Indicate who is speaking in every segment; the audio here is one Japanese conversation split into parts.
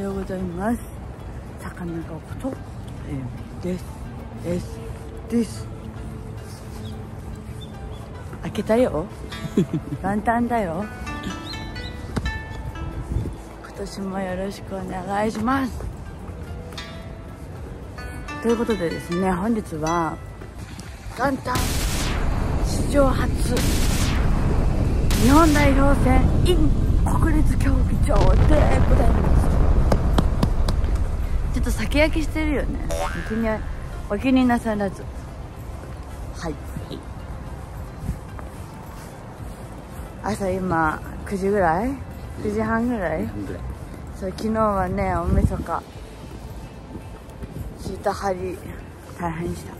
Speaker 1: ようございます。魚がこと。えー、です。ですです。開けたよ。元旦だよ。今年もよろしくお願いします。ということでですね本日は元旦史上初日本代表戦 in 国立競技場でございますちょっと酒焼きしてるよね。お気にお気になさらず。はい。朝今9時ぐらい？9時半ぐらい？そう昨日はね大晦日。シート張り。大変した。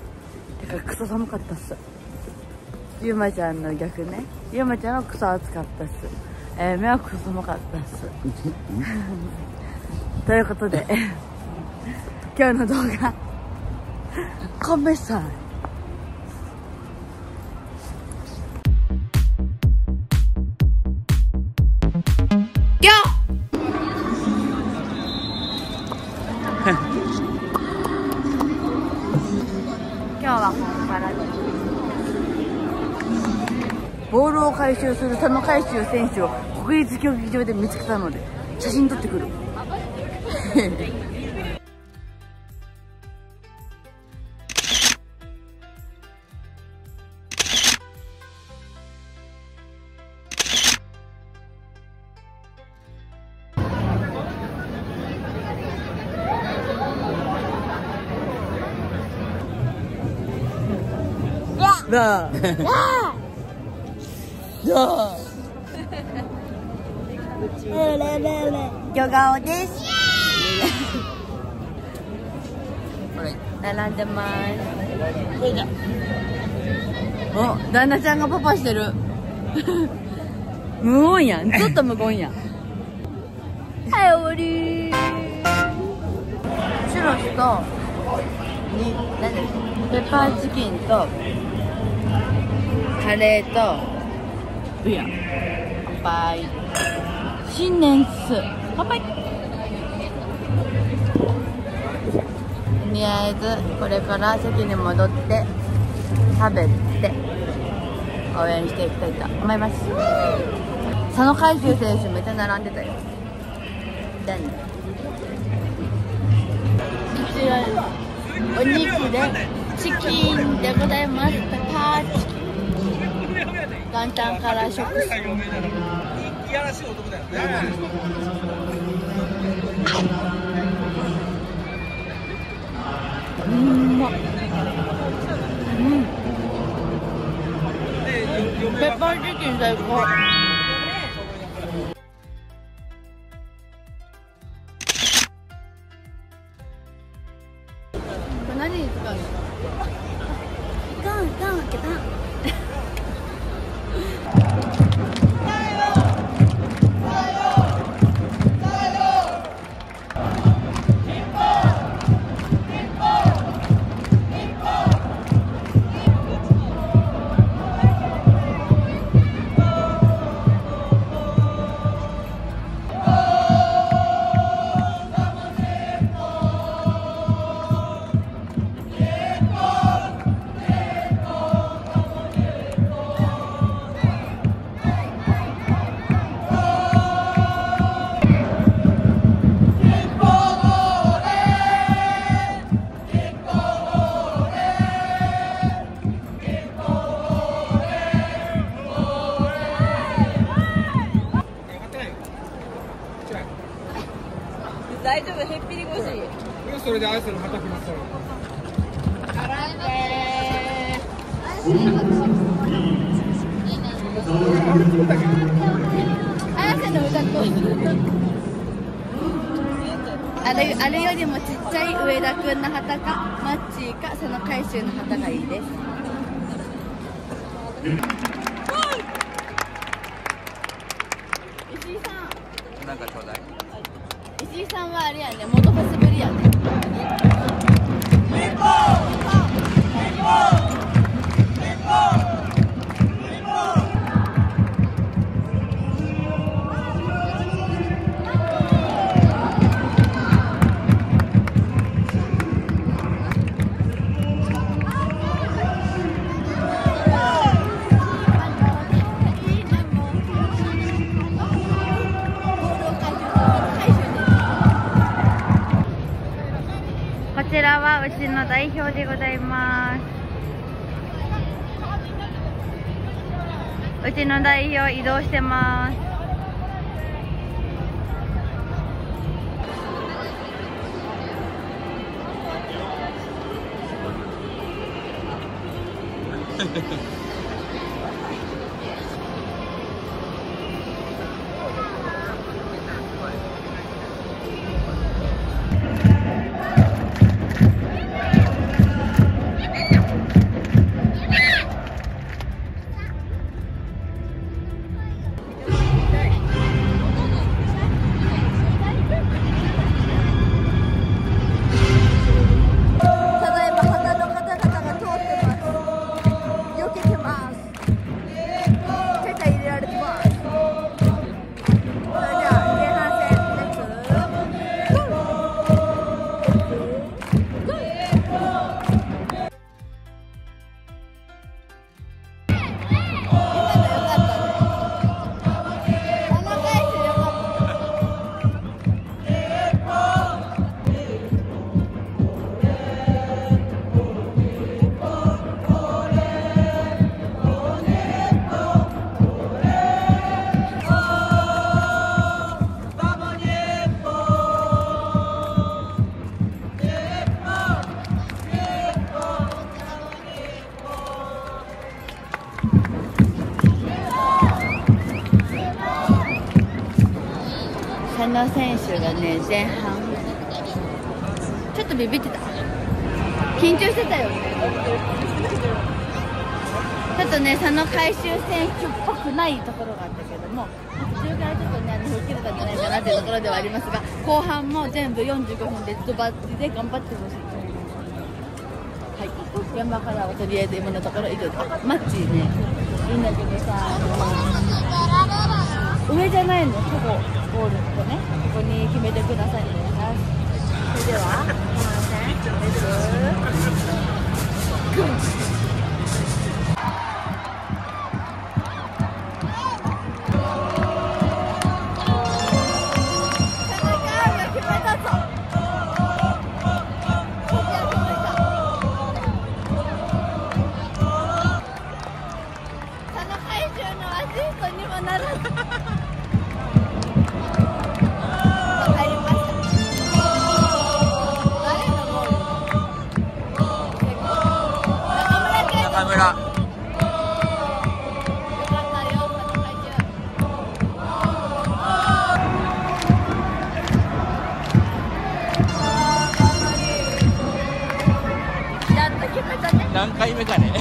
Speaker 1: てかクソ寒かったっす。ゆうまちゃんの逆ね。ゆうまちゃんはクソ暑かったっす。えー、目はクソ寒かったっす。ということで今日の動画。コメさん今日はここからボールを回収する佐野回収選手を国立競技場で見つけたので写真撮ってくる。なあ。なあ。ヨガオです。並んでます。お、旦那ちゃんがパパしてる。無音やん。ちょっと無言やん。はい、終わりチュロスと、ペッパーチキンと、カレーとビア乾杯。新年ス乾杯。とりあえずこれから席に戻って食べて応援していきたいと思います。佐野海舟選手めっちゃ並んでたよ。何？一応お肉でチキンでございますペパーチキン元旦から食す
Speaker 2: いやらしい男だよね。
Speaker 1: うんまうんペッパーチキン最高何に使うのガンガ
Speaker 2: それでアイスの旗きます
Speaker 1: 綾瀬の歌とあれあれよりもちっちゃい上田くんの旗かマッチーかその回収の旗がいいです。
Speaker 2: こち
Speaker 1: らはうちの代表でございます。うちの代表移動してます。佐野選手がね前半ちょっとビビってた。緊張してたよね。ちょっとね佐野回収選手っぽくないところがあったけども途中からちょっとねあの吹っ切れたんじゃないかなっていうところではありますが後半も全部45分でドバッチで頑張ってほしい。はい。現場からはとりあえず今のところ以上でマッチね。いいんだけどさあの上じゃないのほぼゴールここねここに決めてくださいねそれでは後半戦レッツ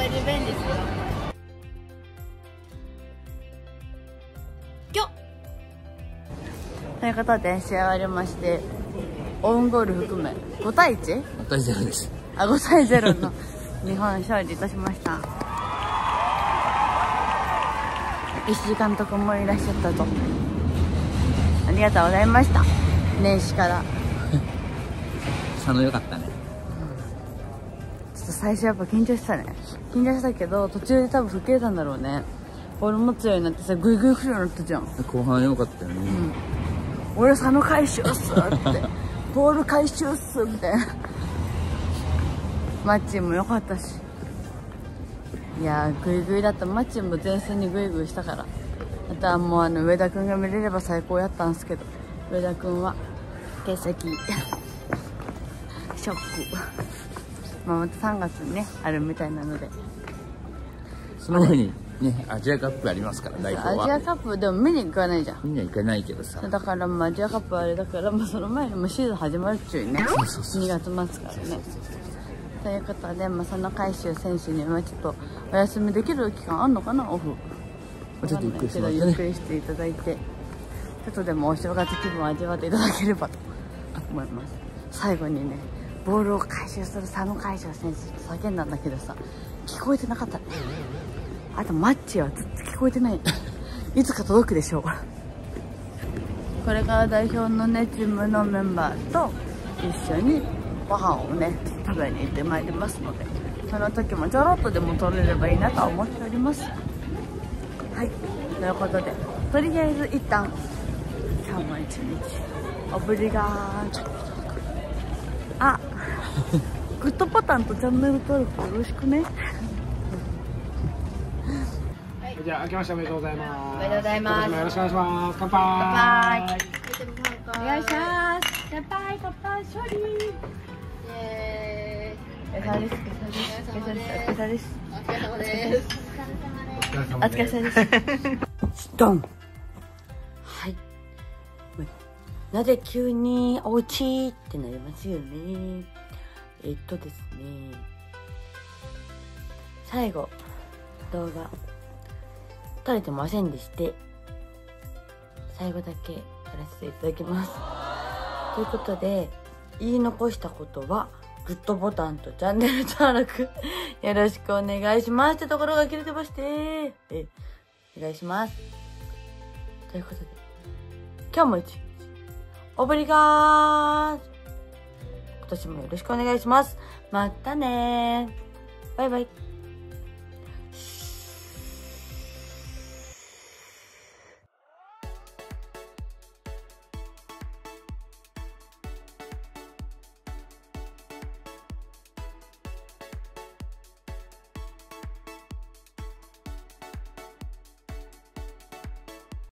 Speaker 1: またリベンジする今日ということで試合終わりましてオウンゴール含め5対 1?
Speaker 2: 大丈夫です。
Speaker 1: あ5対0の 日本勝利いたしました。石井監督もいらっしゃったと。ありがとうございました。年始から。
Speaker 3: 佐野よかったね
Speaker 1: と最初やっぱ緊張したね。緊張したけど途中で多分吹っ切れたんだろうね。ボール持つようになってさグイグイ来るようになったじゃん。
Speaker 3: 後半よかったよね、
Speaker 1: 俺佐野回収っすって。ボール回収っすみたいなマッチンも良かったし。いやーグイグイだった。マッチンも前線にグイグイしたから。あとはもうあの上田君が見れれば最高やったんですけど。上田君は欠席。ショックまあまた3月にねあるみたいなので。
Speaker 3: その前にねアジアカップありますから代表
Speaker 1: アジア
Speaker 3: は
Speaker 1: カップでも見に行かないじゃん。
Speaker 3: みんな行かないけどさ。
Speaker 1: だからまあアジアカップあれだからまあその前にもうシーズン始まるっちゅうね。
Speaker 3: そうそうそう
Speaker 1: 2月末からね。ということで、まあ、その海舟選手にはちょっとお休みできる期間あんのかなオフ。
Speaker 3: ちょっとゆっくりしてね。
Speaker 1: ゆっくりしていただいて。ちょっとでもお正月気分を味わっていただければと思います。最後にねボールを回収する佐野海舟選手と叫んだんだけどさ聞こえてなかった。ねあとマッチはずっと聞こえてない。いつか届くでしょう。これから代表のねチームのメンバーと一緒にご飯をね食べに行ってまいりますのでその時もちょろっとでも撮れればいいなとは思っております。はい。ということでとりあえず一旦今日も一日オブリガーンあグッドボタンとチャンネル登録よろしくね。
Speaker 2: じゃあ、明けましておめでとうございます。
Speaker 1: おめでとうございます。
Speaker 2: 今年もよろしくお願いします。乾杯。
Speaker 1: 乾杯。お願いします乾杯。乾杯。勝利お疲れ様ですお疲れ様ですお疲れ様ですお疲れ様ですドンはいなぜ急におうちってなりますよねえっとですね。最後動画。撮れてませんでして。最後だけやらせていただきます。ということで言い残したことはグッドボタンとチャンネル登録。よろしくお願いします。ってところが切れてまして。えお願いします。ということで今日も一日オブリガー今年もよろしくお願いします。またねバイバイ。